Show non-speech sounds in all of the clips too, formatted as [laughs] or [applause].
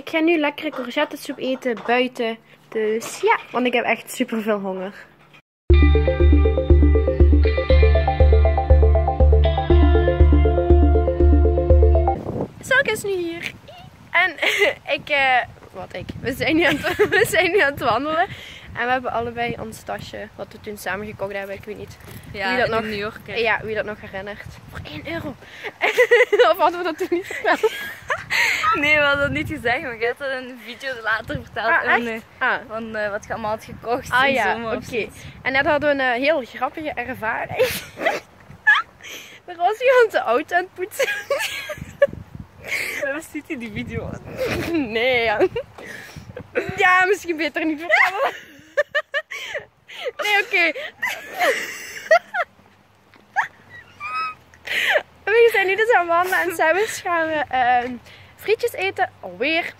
Ik ga nu lekkere courgettesoep eten buiten. Dus ja, want ik heb echt super veel honger. Zulke is nu hier. En [laughs] ik, eh, wat ik, we zijn, nu aan het, [laughs] we zijn nu aan het wandelen. En we hebben allebei ons tasje, wat we toen samen gekocht hebben, ik weet niet Ja, wie dat in nog, New York. ja, wie dat nog herinnert. Voor 1 euro. [laughs] of hadden we dat toen niet verteld? [laughs] Nee, we hadden dat niet gezegd, maar je hebt dat in een video later verteld. Ah, nee. Ah, Van eh, wat je allemaal had gekocht Ah in ja, oké. En net hadden we een eh, heel grappige ervaring. [laughs] er was iemand de auto aan het poetsen. Waar ziet hij die video? [laughs] nee, ja. Ja, misschien beter niet vertellen. nee, oké. we zijn nu dus aan wandelen en s'avonds gaan we ehm, frietjes eten. Alweer.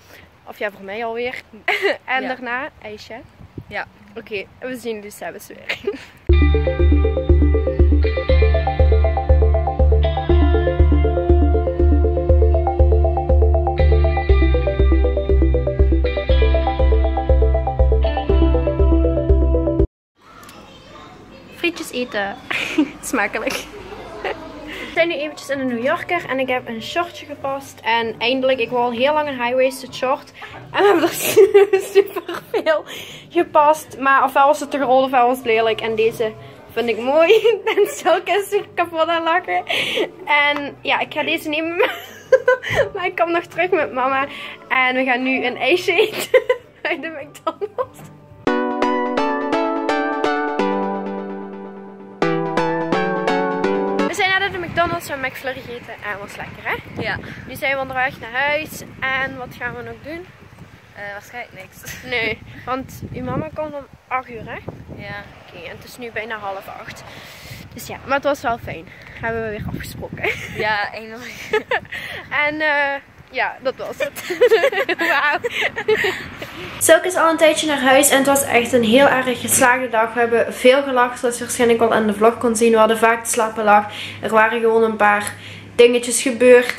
Of ja, voor mij alweer. [laughs] en Ja. daarna ijsje. Ja. Oké, we zien jullie s'avonds weer. [laughs] Frietjes eten. [laughs] Smakelijk. We zijn nu eventjes in de New Yorker en ik heb een shortje gepast. En eindelijk, ik wil al heel lang een high-waisted short. En we hebben er [laughs] super veel gepast. Maar ofwel was het te groot ofwel was het lelijk. En deze vind ik mooi. [laughs] En zulke is er kapot aan lachen. En ja, ik ga deze nemen. [laughs] maar ik kom nog terug met mama. En we gaan nu een ijsje eten bij de McDonald's. McDonald's en McFlurry gegeten en was lekker hè? Ja, Nu zijn we onderweg naar huis en wat gaan we nog doen? eh, waarschijnlijk niks. [laughs] Nee, want uw mama komt om 8 uur hè? Ja. Oké, en het is nu bijna half 8. Dus ja, maar het was wel fijn. Hebben we weer afgesproken. Ja, eindelijk. [laughs] En eh, ja, dat was het. [laughs] Wauw. Silke is al een tijdje naar huis en het was echt een heel erg geslaagde dag. We hebben veel gelachen, zoals je waarschijnlijk al in de vlog kon zien. We hadden vaak de slappe lach. Er waren gewoon een paar dingetjes gebeurd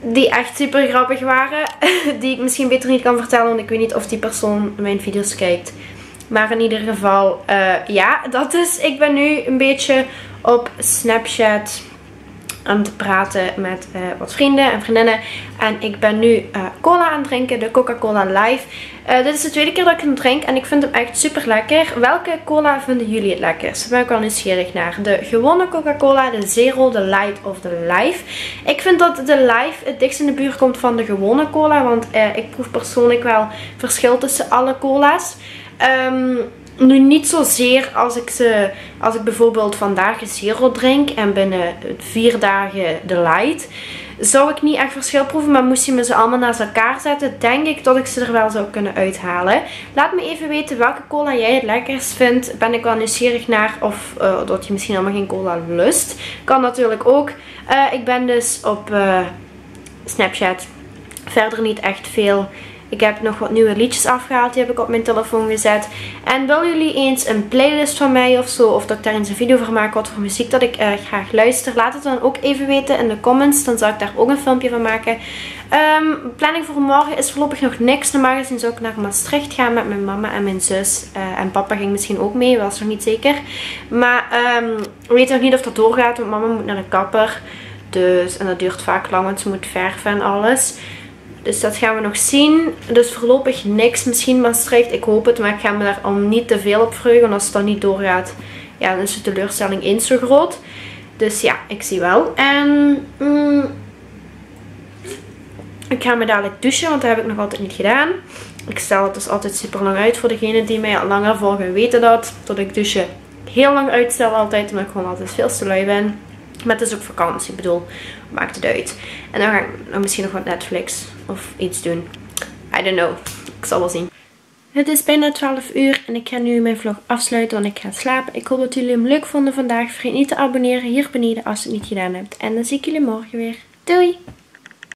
die echt super grappig waren. [laughs] Die ik misschien beter niet kan vertellen, want ik weet niet of die persoon mijn video's kijkt. Maar in ieder geval, eh, ja, dat is. Ik ben nu een beetje op Snapchat aan het praten met eh, wat vrienden en vriendinnen. En ik ben nu eh, cola aan het drinken, de Coca-Cola Live. Eh, dit is de tweede keer dat ik hem drink en ik vind hem echt super lekker. Welke cola vinden jullie het lekkerst? Daar ben ik wel nieuwsgierig naar. De gewone Coca-Cola, de Zero, de Light of de Live. Ik vind dat de Live het dichtst in de buurt komt van de gewone cola. Want ik proef persoonlijk wel verschil tussen alle cola's. Ehm, nu niet zozeer als ik, ze, als ik bijvoorbeeld vandaag een zero drink en binnen vier dagen de light. Zou ik niet echt verschil proeven, maar moest je me ze allemaal naast elkaar zetten, denk ik dat ik ze er wel zou kunnen uithalen. Laat me even weten welke cola jij het lekkerst vindt. Ben ik wel nieuwsgierig naar of eh, dat je misschien helemaal geen cola lust. Kan natuurlijk ook. Eh, ik ben dus op eh, Snapchat verder niet echt veel. Ik heb nog wat nieuwe liedjes afgehaald. Die heb ik op mijn telefoon gezet. En willen jullie eens een playlist van mij of zo? Of dat ik daar eens een video van maak. Wat voor muziek dat ik eh, graag luister. Laat het dan ook even weten in de comments. Dan zal ik daar ook een filmpje van maken. Ehm, planning voor morgen is voorlopig nog niks. Normaal gezien zou ik naar Maastricht gaan met mijn mama en mijn zus. Eh, en papa ging misschien ook mee. Was nog niet zeker. Maar ehm, we weten nog niet of dat doorgaat. Want mama moet naar de kapper. Dus, en dat duurt vaak lang. Want ze moet verven en alles. Dus dat gaan we nog zien. Dus voorlopig niks. Misschien Maastricht. Ik hoop het. Maar ik ga me daar al niet te veel op verheugen. Als het dan niet doorgaat. Ja, dan is de teleurstelling eens zo groot. Dus ja, ik zie wel. En... mm, ik ga me dadelijk douchen. Want dat heb ik nog altijd niet gedaan. Ik stel het dus altijd super lang uit. Voor degenen die mij al langer volgen weten dat. Dat ik douchen heel lang uitstel altijd. Omdat ik gewoon altijd veel te lui ben. Maar het is ook vakantie. Ik bedoel, maakt het uit. En dan ga ik nou misschien nog wat Netflix of iets doen. I don't know. Ik zal wel zien. Het is bijna 12 uur en ik ga nu mijn vlog afsluiten, want ik ga slapen. Ik hoop dat jullie hem leuk vonden vandaag. Vergeet niet te abonneren hier beneden als je het niet gedaan hebt. En dan zie ik jullie morgen weer. Doei!